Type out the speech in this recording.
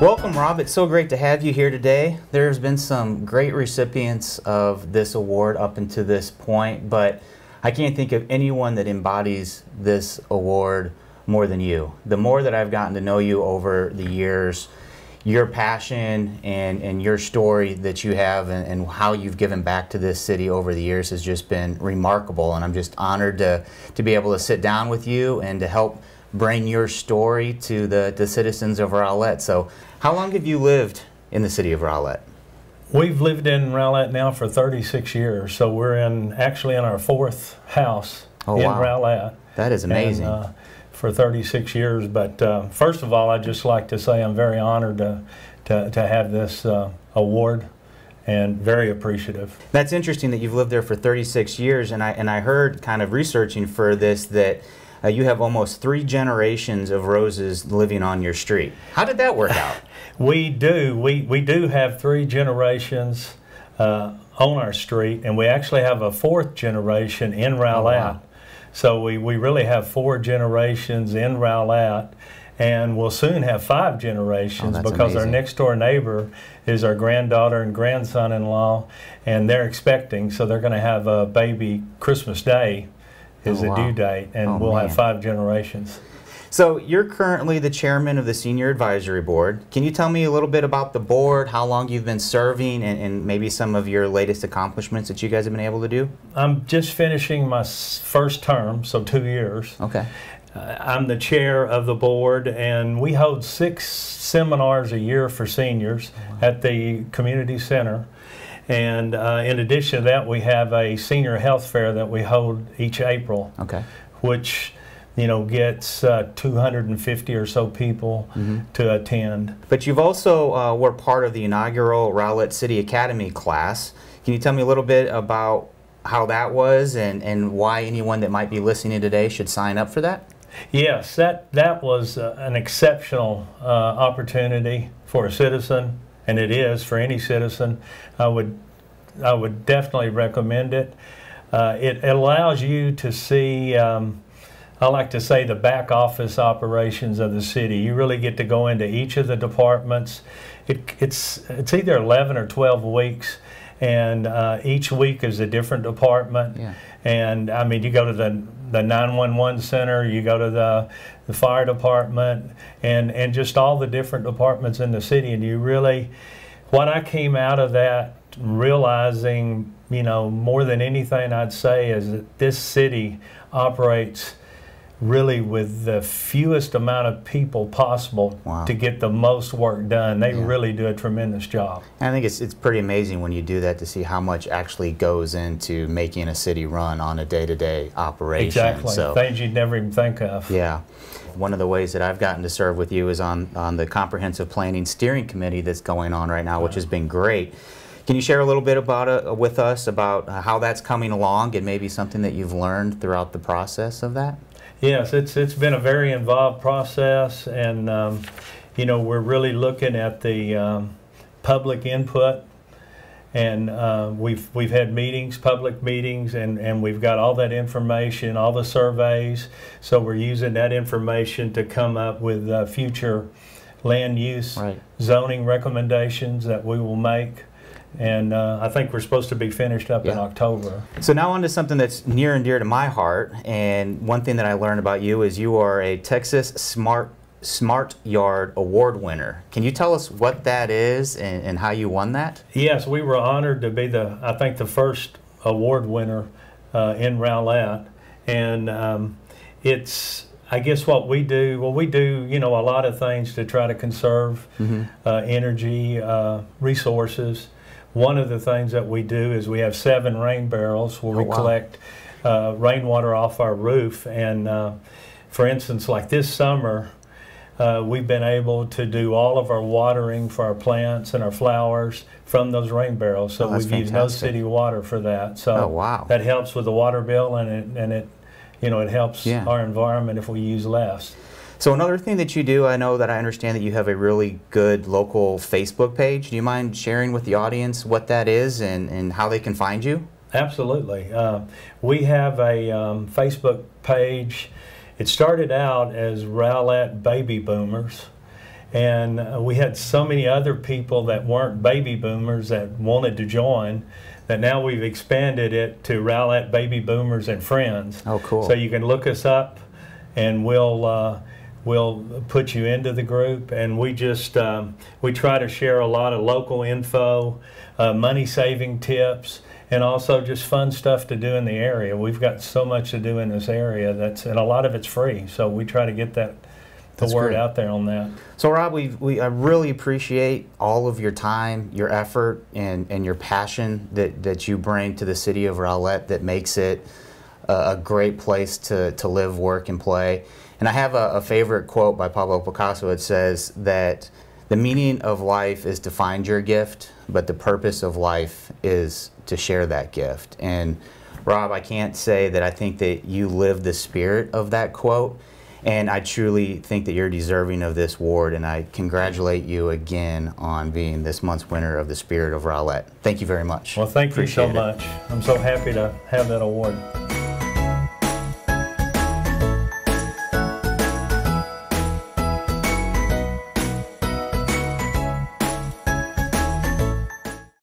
Welcome, Rob. It's so great to have you here today. There's been some great recipients of this award up until this point, but I can't think of anyone that embodies this award more than you. The more that I've gotten to know you over the years, your passion and, and your story that you have and, and how you've given back to this city over the years has just been remarkable. And I'm just honored to, to be able to sit down with you and to help bring your story to the, the citizens of Rowlett. So, how long have you lived in the city of Rowlett? We've lived in Rowlett now for 36 years, so we're in actually in our fourth house Oh, in wow. Rowlett. That is amazing. And, uh, for 36 years, but uh, first of all, I'd just like to say I'm very honored to, to, to have this uh, award and very appreciative. That's interesting that you've lived there for 36 years, and I and I heard kind of researching for this that uh, you have almost three generations of roses living on your street. How did that work out? We do. We, we do have three generations uh, on our street, and we actually have a fourth generation in Rowlett. wow. So we, we really have four generations in Rowlett, and we'll soon have five generations Oh, because our next door neighbor is our granddaughter and grandson in law, and they're expecting, so they're going to have a baby Christmas Day. Is Oh, the wow. due date, and Oh, we'll man. have five generations. So you're currently the chairman of the senior advisory board. Can you tell me a little bit about the board, how long you've been serving, and, and maybe some of your latest accomplishments that you guys have been able to do? I'm just finishing my first term, so two years. Okay. Uh, I'm the chair of the board, and we hold six seminars a year for seniors at the community center. And uh, in addition to that, we have a senior health fair that we hold each April, Okay. which you know gets uh, 250 or so people to attend. But you've also uh, were part of the inaugural Rowlett City Academy class. Can you tell me a little bit about how that was and, and why anyone that might be listening today should sign up for that? Yes, that, that was uh, an exceptional uh, opportunity for a citizen, and it is for any citizen. I would, I would definitely recommend it. Uh, it allows you to see, um, I like to say, the back office operations of the city. You really get to go into each of the departments. It, it's, it's either 11 or 12 weeks, and uh, each week is a different department. Yeah. And I mean, you go to the the 911 center, you go to the the fire department, and and just all the different departments in the city, and you really, what I came out of that realizing, you know, more than anything, I'd say is that this city operates really with the fewest amount of people possible Wow. to get the most work done. They Yeah. really do a tremendous job. I think it's, it's pretty amazing when you do that to see how much actually goes into making a city run on a day-to-day operation. Exactly. So, Things you'd never even think of. yeah. One of the ways that I've gotten to serve with you is on, on the Comprehensive Planning Steering Committee that's going on right now, which has been great. Can you share a little bit about it with us about how that's coming along and maybe something that you've learned throughout the process of that? Yes, it's it's been a very involved process, and um, you know we're really looking at the um, public input, and uh, we've we've had meetings, public meetings, and and we've got all that information, all the surveys. So we're using that information to come up with uh, future land use Right. zoning recommendations that we will make. And uh, I think we're supposed to be finished up in October. So now on to something that's near and dear to my heart. And one thing that I learned about you is you are a Texas Smart Smart Yard Award winner. Can you tell us what that is and, and how you won that? Yes, we were honored to be the, I think, the first award winner uh, in Rowlett. And um, it's, I guess what we do, well, we do, you know, a lot of things to try to conserve uh, energy, uh, resources. One of the things that we do is we have seven rain barrels where Oh, we wow. collect uh, rainwater off our roof. And uh, for instance, like this summer, uh, we've been able to do all of our watering for our plants and our flowers from those rain barrels. So Oh, we've used no city water for that. So Oh, wow. that helps with the water bill, and it and it, you know, it helps Yeah. our environment if we use less. So another thing that you do, I know that I understand that you have a really good local Facebook page. Do you mind sharing with the audience what that is and, and how they can find you? Absolutely. Uh, we have a um, Facebook page. It started out as Rowlett Baby Boomers, And uh, we had so many other people that weren't baby boomers that wanted to join that now we've expanded it to Rowlett Baby Boomers and Friends. Oh, cool. So you can look us up and we'll. Uh, we'll put you into the group and we just um, we try to share a lot of local info uh, money saving tips and also just fun stuff to do in the area we've got so much to do in this area that's and a lot of it's free so we try to get that the That's word great. out there on that So Rob, we, we I really appreciate all of your time, your effort, and, and your passion that, that you bring to the city of Rowlett that makes it a, a great place to, to live, work, and play. And I have a, a favorite quote by Pablo Picasso. It says that the meaning of life is to find your gift, but the purpose of life is to share that gift. And Rob, I can't say that I think that you live the spirit of that quote. And I truly think that you're deserving of this award, and I congratulate you again on being this month's winner of the Spirit of Rowlett. Thank you very much. well thank you so it. much i'm so happy to have that award